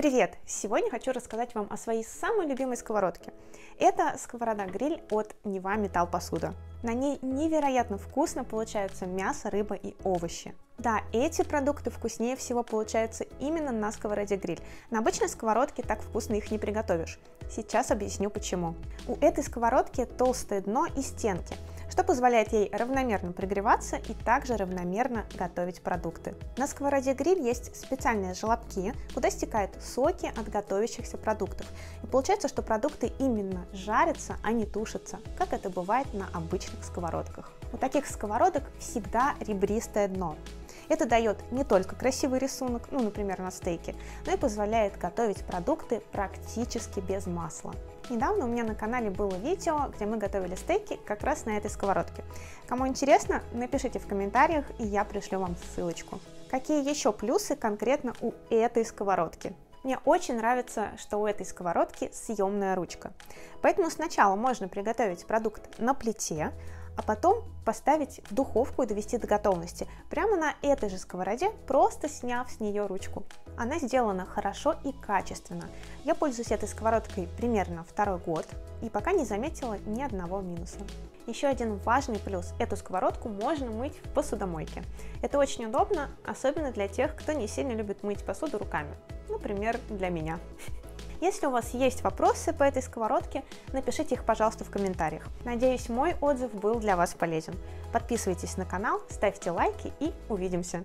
Привет! Сегодня хочу рассказать вам о своей самой любимой сковородке. Это сковорода-гриль от Нева Металл Посуда. На ней невероятно вкусно получаются мясо, рыба и овощи. Да, эти продукты вкуснее всего получаются именно на сковороде гриль. На обычной сковородке так вкусно их не приготовишь. Сейчас объясню почему. У этой сковородки толстое дно и стенки – что позволяет ей равномерно прогреваться и также равномерно готовить продукты. На сковороде гриль есть специальные желобки, куда стекают соки от готовящихся продуктов. И получается, что продукты именно жарятся, а не тушатся, как это бывает на обычных сковородках. У таких сковородок всегда ребристое дно. Это дает не только красивый рисунок, ну, например, на стейке, но и позволяет готовить продукты практически без масла. Недавно у меня на канале было видео, где мы готовили стейки как раз на этой сковородке. Кому интересно, напишите в комментариях, и я пришлю вам ссылочку. Какие еще плюсы конкретно у этой сковородки? Мне очень нравится, что у этой сковородки съемная ручка. Поэтому сначала можно приготовить продукт на плите, а потом поставить в духовку и довести до готовности, прямо на этой же сковороде, просто сняв с нее ручку. Она сделана хорошо и качественно. Я пользуюсь этой сковородкой примерно второй год и пока не заметила ни одного минуса. Еще один важный плюс – эту сковородку можно мыть в посудомойке. Это очень удобно, особенно для тех, кто не сильно любит мыть посуду руками. Например, для меня. Если у вас есть вопросы по этой сковородке, напишите их, пожалуйста, в комментариях. Надеюсь, мой отзыв был для вас полезен. Подписывайтесь на канал, ставьте лайки и увидимся!